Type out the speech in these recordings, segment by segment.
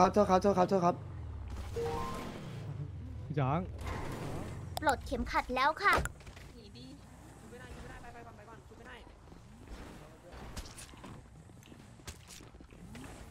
ษครับโทษครับโทษครับโทษครับ พี่ช้าง ปลดเข็มขัดแล้วค่ะ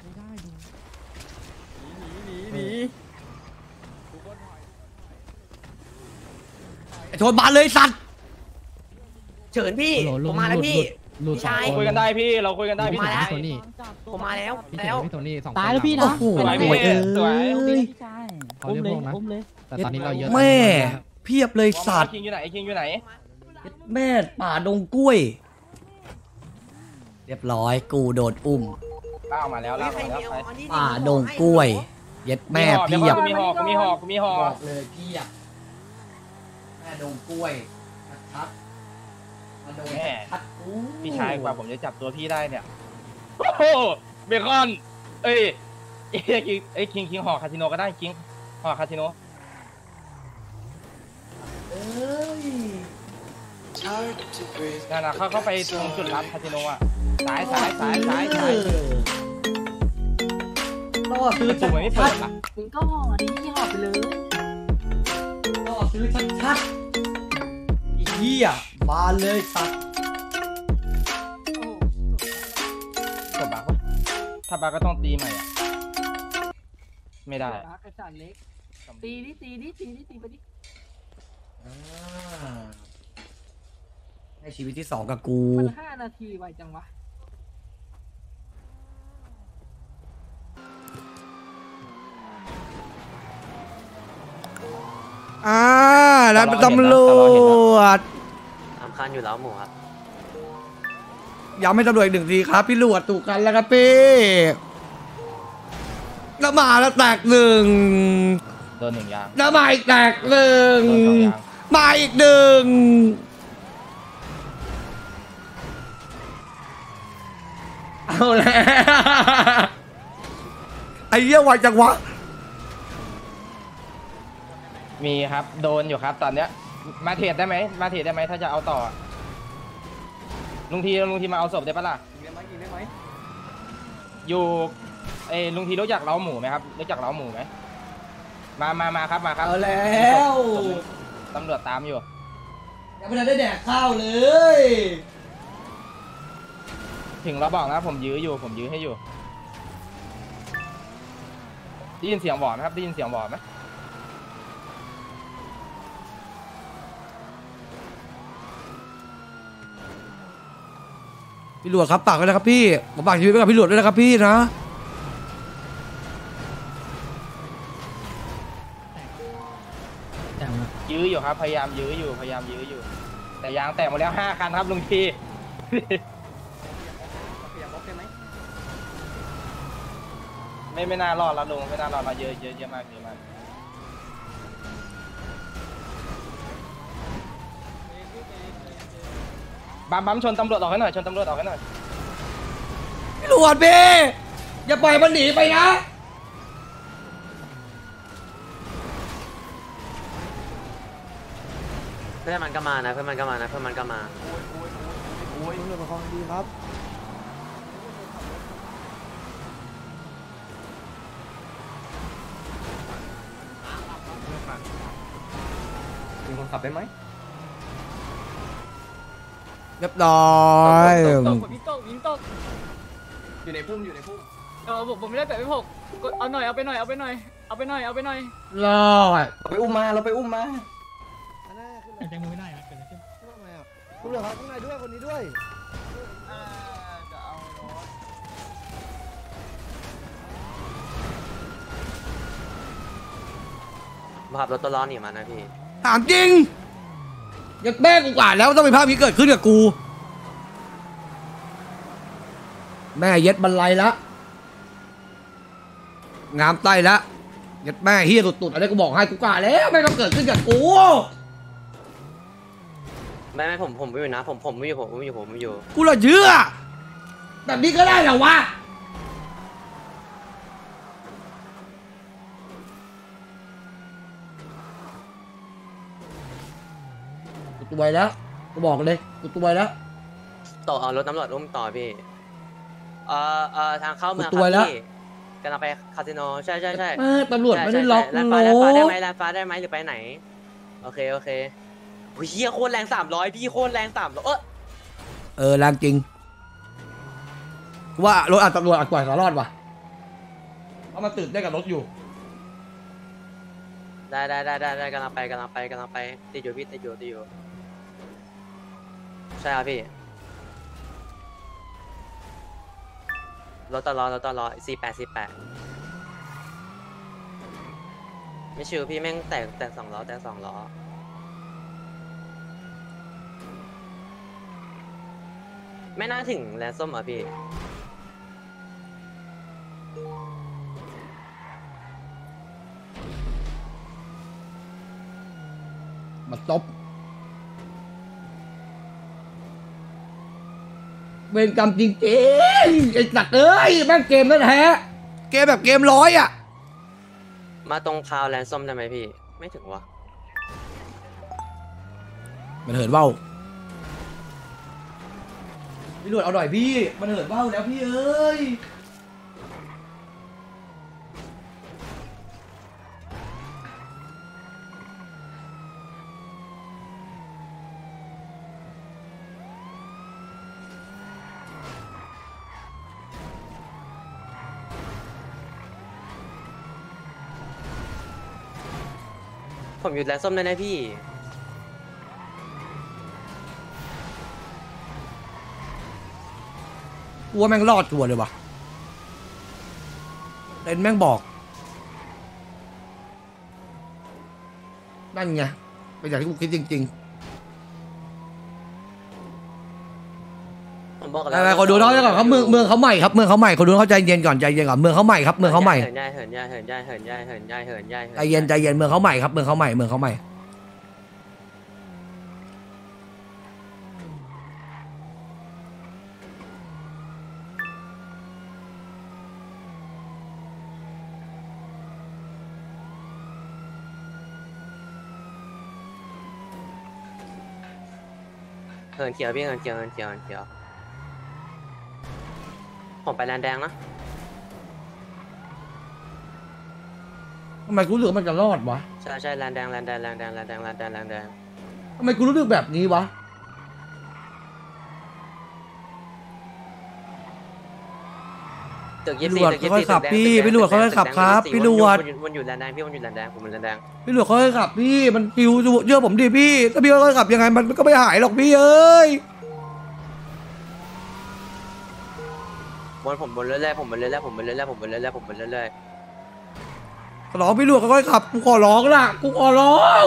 ไม่ได้ดูไอ้โทษบานเลยสัตว์เฉินพี่ โหลผมมาแล้วพี่ หลุด พี่สองชายคนคุยกันได้พี่เราคุยกันได้พี่พี่เฉินชายพี่โทนี่ผมมาแล้วพี่เฉิแล้นวพี่โทนี่สองคนตายแล้วพี่นะโอ้โหสวยพี่โอ้ยเอ้สวยยเขาเรียกพวกนะแต่ตอนนี้เราเยอะแม่เพียบเลยสัตว์คิงอยู่ไหนคิงอยู่ไหนแม่ป่าดงกล้วย เรียบร้อยกูโดนอุ้มล่ากมาแล้วลากมาแล้วไปป่าดงกล้วย เย็ดแม่เพียบ กูมีหอกกูมีหอกกูมีหอบอกเลยเพียบแม่ดงกล้วยชัดๆมา โดนชัดๆกูพี่ชายกว่าผมจะจับตัวพี่ได้เนี่ยโอ้โหเบคอน เอ้ยเอ้ยคิงเอ้ยคิงคิงหอกคาสิโนก็ได้คิงหอกคาสิโนเอ้ยนั่นน่ะเขาเข้าไปตรงจุดรับคาสิโนอะสายสายสายสายสายล่อซื้อประตูชัดมันไม่เปิดล่ะมึงก็ห่อดิห่อไปเลยๆล่อซื้อชัดๆไอ้เหี้ย บานเลยสัตว์จบบ้าปะถ้าบ้าก็ต้องตีใหม่อะไม่ได้กระจานเล็ก ตีดิตีดิตีดิตีไปดิอ่าให้ชีวิตที่สองกับกู มันห้านาทีไวจังวะ อ่าแล้วตำรวจสำ คัญอยู่แล้วหมูครับย้ำให้ตำรวจอีกหนึ่งทีครับ พี่หลวดถูกกันแล้วครับพี่แล้วมาแล้วแตกหนึ่งโดนหนึ่งยางแล้วมาอีกแตกหนึ่งโดนสองยางมาอีกหนึ่งเอาแล้วไอ้เหี้ยไวจังวะ มีครับ โดนอยู่ครับตอนเนี้ย มาเทรดได้ไหมมาเทรดได้ไหมถ้าจะเอาต่อลุงทีลุงทีมาเอาศพได้ปะล่ะอยู่เอยลุงทีรู้จักเล้าหมูไหมครับรู้จักเล้าหมูไหมมามามาครับมาครับเอาแล้วตำรวจตามอยู่ยังไม่ทันได้แดกข้าวเลย ถึงเราบอกนะผมยื้ออยู่ผมยื้อให้อยู่ได้ยินเสียงบอดไหมครับได้ยินเสียงบอดไหม พี่หลวดครับปากไว้นะครับพี่ผมปากชีวิตไว้กับพี่หลวดด้วยนะครับพี่นะยื้ออยู่ครับ พยายามยื้ออยู่พยายามยื้ออยู่ แต่ยางแตกหมดแล้วห้าคันครับลุงทีไม่ไม่น่ารอดแล้วลุงไม่น่ารอดเราเยอะเยอะเยอะมากเยอะมาก บัมบัมชนตำรวจออกให้หน่อยชนตำรวจออกให้หน่อยพี่หลวดพี่อย่าปล่อยมันหนีไปนะเพื่อนมันก็มานะเพื่อนมันก็มานะเพื่อนมันก็มาโอ้ยตำรวจปกครองดีครับมีคนขับได้ไหม เรียบร้อยตกยิงตกยิงตกอยู่ในพุ่มอยู่ในพุ่มเออผมผมไม่ได้แปะไม่พกกดเอาหน่อยเอาไปหน่อยเอาไปหน่อยเอาไปหน่อยเอาไปหน่อยรอดเราไปอุ้มมาเราไปอุ้มมาแจ้งมือไม่ได้นะเกิดอะไรขึ้นตำรวจครับข้างในด้วยคนนี้ด้วยขับรถตัวร้อนนีมานะพี่ถามจริง ยักแม่กูกว่าแล้วต้องมีภาพนี้เกิดขึ้นกับกู แม่เย็ดบันไลละงามไต้ละเย็ดแม่เฮียตุดๆอะไรกูบอกให้กูกว่าแล้วไม่ต้องเกิดขึ้นกับกูไม่ไม่ผมผมไม่อยู่นะ ผมผมไม่อยู่ผมไม่อยู่ผมไม่อยู่ กูละเชื่อแบบนี้ก็ได้เหรอวะ กูตัวแล้วกูบอกเลยกูตัวแล้ว ต่อเอารถตำรวจอุ้มต่อพี่ เอ่อเอ่อทางเข้าเมืองคตัรัวบแล้วพี่กำลังไปคาสิโนใช่ใช่ใช่เออตำรวจไม่ได้ล็อกแลนโลฟ้าแลนฟ้าได้ไหมแลนฟ้าได้ไหมหรือไปไหน โอเคโอเคโอ้ยเฮียโคตรแรงสามร้อยพี่โคตรแรงสามร้อยเออเออแรงจริง ว่ารถอาจตำรวจอาจกว่าจะรอดว่ะเพราะมันตื่นได้กับรถอยู่ ได้ได้ได้ได้ได้กำลังไปกำลังไปกำลังไปติดอยู่พี่ติดอยู่ติดอยู่ ใช่ครับพี่รถตลอรถตลอดสี่แปดสี่แปดไม่ชิวพี่แม่งแตกแตกสองล้อแตกสองล้อไม่น่าถึงแลนส้มอะพี่ มาตบ เวรกรรมจริงๆไอ้สักเอ้ยแม่งเกมแท้ๆเกมแบบเกมร้อยอะ มาตรงคาวแลนด์ส้มได้ไหมพี่ ไม่ถึงวะมันเหินเบ้าพี่หลวดเอาหน่อยพี่ มันเหินเบ้าแล้วพี่เอ้ย ผมอยู่แลนส้มได้นะพี่กลัวแม่งรอดตัวเลยว่ะเล่นแม่งบอก นั่นไงเป็นอย่างที่กูคิดจริง ผมบอกๆแล้วอะไรขอดูน้องก่อนครับเมืองเมืองเขาใหม่ครับเมืองเขาใหม่ขอดูเขาใจเย็นก่อนใจเย็นก่อนเมืองเขาใหม่ครับเมืองเขาใหม่เหินย่ายเหินย่ายเหินย่ายเหินย่ายเหินย่ายเหินย่ายใจเย็นใจเย็นเมืองเขาใหม่ครับเมืองเขาใหม่เมืองเขาใหม่เหินเขียวพี่เหินเขียวเหินเขียวเหินเขียว ผมไปแลนด์แดงนะทำไมกูรู้สึกว่ามันจะรอดวะใช่ใช่แลนด์แดงแลนด์แดงแลนด์แดงแลนด์แดงแลนด์แดงแลนด์แดงทำไมกูรู้สึกแบบนี้วะตึกพี่ยี่หลสิบวดตึกยี่ค่อยสิบๆขับตึกแดงพี่ตึกแดงพี่หลวดตึกแดงค่อยๆขับตึกแดงครับตึกแดงพี่หลวดนอยู่วนอยู่แลนด์แดงพี่วนอยู่แลนด์แดงผมเป็นแลนด์แดงพี่หลวดค่อยๆขับพี่มันคิวเชื่อผมดิพี่ถ้าพี่ค่อยๆขับยังไงมันก็ไม่หายหรอกพี่เอ้ย วนผมวนเรื่อยๆผมวนเรื่อยๆผมวนเรื่อยๆผมวนเรื่อยๆผมวนเรื่อยขอร้องพี่หลวดค่อยๆขับกูขอร้องล่ะกูขอร้อง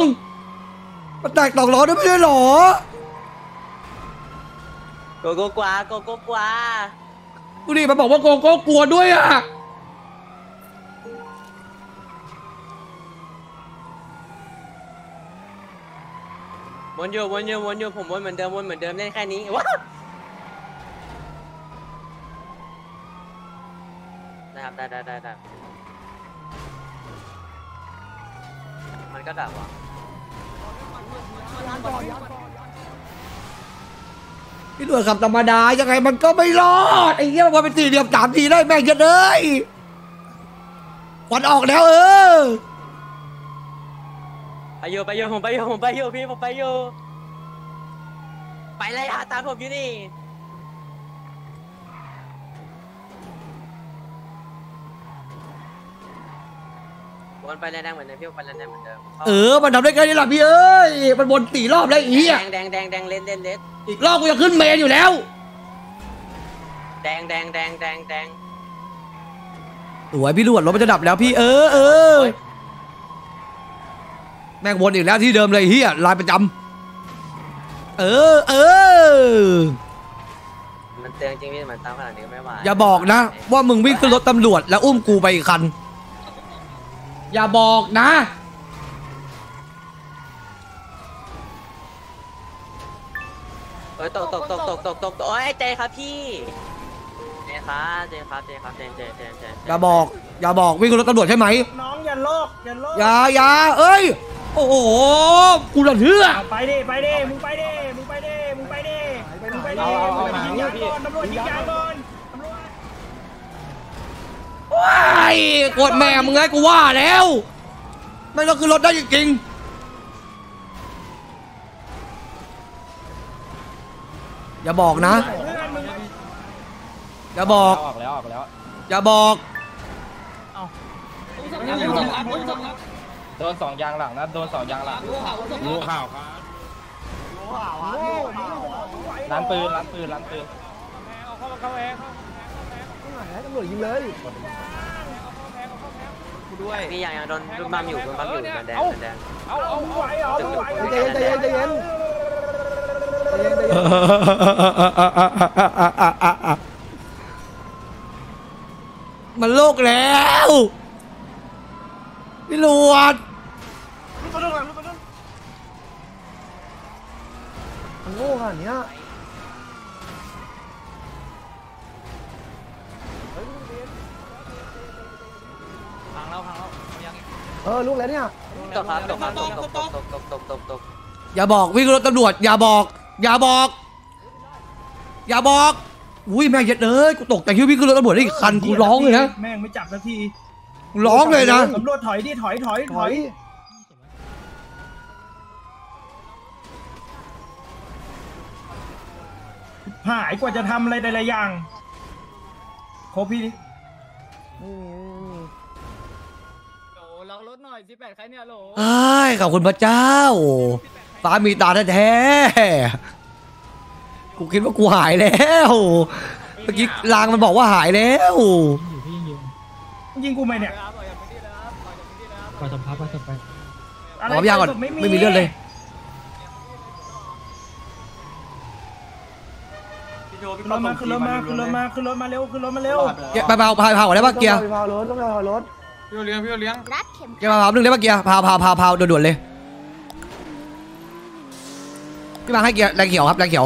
มันแตกตอกล้อได้ไม่ใช่หรอๆโกโก้กวาโกโก้กวากูดิมันบอกว่าโกโก้กลัวด้วยอะวนอยู่วนอยู่วนอยู่ผมวนเหมือนเดิมวนเหมือนเดิมเล่นแค่นี้ว้า ได้ครับได้ได้ได้ได้มันก็ดับว่ะพี่หลวดขับธรรมดายังไงมันก็ไม่รอดไอ้เหี้ยมันเป็นสี่เหลี่ยมสามทีได้แม่งเยอะเลยควันออกแล้วเออไปอยู่ไปอยู่ผมไปอยู่ผมไปอยู่พี่ผมไปอยู่ไปเลยฮะตามผมอยู่นี่ วนไปแรงๆเหมือนเดิมพี่วนไปแรงๆเหมือนเดิมเออมันทำได้แค่นี้แหละพี่เอ้ยมันวนสี่รอบแล้วไอ้เหี้ยแดงแดงแดงแดงเล่นเล่นเล่นอีกรอบกูจะขึ้นเมนอยู่แล้ว แดงแดงแดงแดงแดงสวยพี่หลวดรถมันจะดับแล้วพี่เออเออแม่งวนอีกแล้วที่เดิมเลยเฮียลายประจำเออเออมันเตือนจริงพี่มันตามขนาดนี้ก็ไม่ไหวอย่าบอกนะ ว่ามึงวิ่งขึ้นรถตำรวจแล้วอุ้มกูไปอีกคัน อย่าบอกนะ เอ้ยตกตกตกตกตกตกตกโอ้ยเจครับพี่เจครับเจครับเจครับเจเจเจเจอย่าบอก อย่าบอกวิ่งขึ้นรถตำรวจใช่ไหมน้องอย่าโลกอย่าโลกอย่าอย่าเอ้ย โอ้โหกูระเทือไปดิไปดิมึงไปดิมึงไปดิมึงไปดิมึงไปดิเอาเอาเอามึงยิงยางก่อนตำรวจยิงยางก่อน วจว้ายกดแม่มึงไงกูว่าแล้วไม่ต้องขึ้นรถได้จริงๆอย่าบอกนะ อย่าบอก ออกแล้วออกแล้วอย่าบอก โดนสองยางหลังนะโดนสองยางหลังรู้ข่าวครับร้านปืนร้านปืนร้านปืน พี่ยังยังโดนโดนบัมอยู่โดนบัมอยู่โดนแดงโดนแดงเอาเอาไหวเหรอไหวเหรอใจเย็นใจเย็นใจเย็นมันโลกแล้วพี่หลวดมันโง่ขนาดเนี้ เออลูกแล้วเนี่ยตกครับตกครับตกตกตกตกตกตกตกอย่าบอกวิ่งรถตำรวจอย่าบอก อย่าบอก อย่าบอกอุ้ยแม่งเย็ดเลยกูตกแต่คิววิ่งขึ้นรถตำรวจได้อีกคันกูร้องเลยนะแม่งไม่จับสักทีกูร้องเลยนะตำรวจถอยดิถอยถอยถอยหายกว่าจะทำอะไรแต่ละอย่างครบพี่ หน่อยสิแปดใครเนี่ยโหลไอ้ยขอบคุณพระเจ้าฟ้ามีตาแท้ๆกูคิดว่ากูหายแล้วเมื่อกี้ลางมันบอกว่าหายแล้วอยู่พี่ยังอยู่ยิงกูไหมเนี่ยครับปล่อยจากพื้นที่เลยครับปล่อยจากพื้นที่เลยครับปล่อยสมภาพปล่อยสมไปอะไรขอยาก่อนไม่มีไม่มีเลือดเลยขึ้นรถมาขึ้นรถมาขึ้นรถมาขึ้นรถมาเร็วขึ้นรถมาเร็วเกียร์ไปเผาเผาเผาได้ปะเกียร์ต้องไปพาวรถ ต้องไปพาวรถรัดเข็มเกียร์เผาเผาหนึ่งได้ปะเกียร์เผาเผาเผาเผาด่วนๆเลยพี่มาให้เกียร์แรงเขียวครับแรงเขียว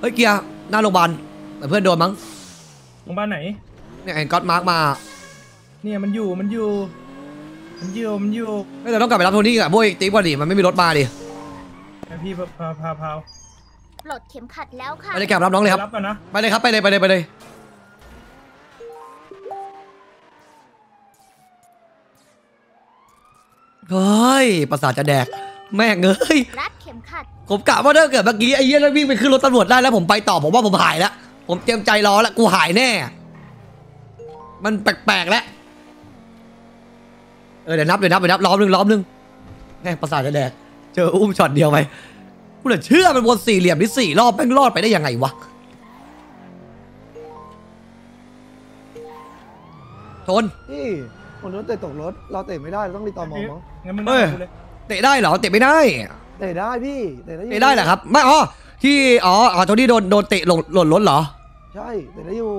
เฮ้ยเกียร์หน้าโรงพยาบาลเหมือนเพื่อนโดนมั้งโรงพยาบาลไหนเนี่ยเห็นก๊อตมาร์กมาเนี่ยมันอยู่มันอยู่มันอยู่มันอยู่ไม่แต่ต้องกลับไปรับโทนี่กับพวกติ๊กก่อนดิมันไม่มีรถมาดิไอพี่พาพาพาพา ปลดเข็มขัดแล้วค่ะ ไปเลยกลับรับน้องเลยครับ รับกันนะ ไปเลยครับ ไปเลย ไปเลย ไปเลย เฮ้ย ประสาทจะแดก แม่งเอ้ย รัดเข็มขัด ผมกะว่าถ้าเกิดเมื่อกี้ไอ้เหี้ยแล้ววิ่งไปขึ้นรถตำรวจได้แล้วผมไปต่อผมว่าผมหายแล้ว ผมเตรียมใจรอแล้วกูหายแน่ มันแปลกๆแล้ว เออเดี๋ยวนับเดี๋ยวนับเดี๋ยวนับล้อมหนึ่งล้อมหนึ่งแม่งประสาทจะแดก เจออุ้มช็อตเดียวไป กูเหลือเชื่อมันวนสี่เหลี่ยมนี่สี่รอบแม่งรอดไปได้ยังไงวะ ทนพี่คนรถเตะตกรถ เราเตะไม่ได้เราต้องรีบตอมองมั้งงั้นมึงเอ้ยนั่งกูเลยเตะได้เหรอ เตะไม่ได้ เตะได้พี่ เตะได้อยู่เตะได้เหรอครับ ไม่ อ๋อ ที่ อ๋ออ๋อโทนี่โดน โดนเตะหล่นหล่นรถเหรอ ใช่ เตะได้อยู่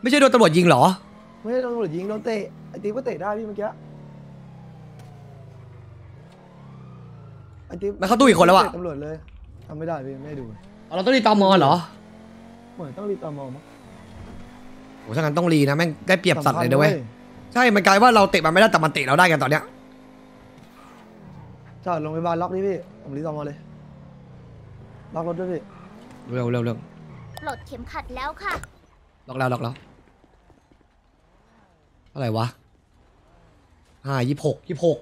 ไม่ใช่โดนตำรวจยิงเหรอ ไม่ได้โดนตำรวจยิงโดนเตะไอ้ติ๊บก็เตะได้พี่เมื่อกี้ ไอ้ติ๊บแล้วเข้าตู้อีกคนแล้วอะเตตำรวจเลยทำไม่ได้พี่ไม่ได้ดูอ๋อเราต้องรีบตามมอเหรอเหมือนต้องรีบตอมองมั้งโอ้ถ้างั้นต้องรีนะแม่งได้เปรียบสัตว์เลยนะเว้ยสำคัญใช่ มันกลายว่าเราเตะมันไม่ได้แต่มันเตะเราได้กันตอนเนี้ย จอดโรงพยาบาลล็อกนี่พี่ผมรีบตอมอเลยล็อกรถด้วยพี่เร็วเร็วเร็วปลดเข็มขัดแล้วค่ะ ล็อกแล้วล็อกแล้วเท่าไหร่วะห้ายี่หกยี่หก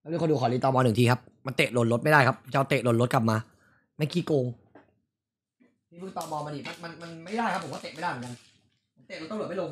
แล้วมี คนดูขอรีตอมอหนึ่งทีครับ มันเตะหล่นรถไม่ได้ครับจะเอาเตะหล่นรถกลับมา ไม่ขี้โกงนี่เพิ่งตอมอมาดิมันมันมันไม่ได้ครับผมว่าเตะไม่ได้เหมือนกัน เตะรถตำรวจไม่ลง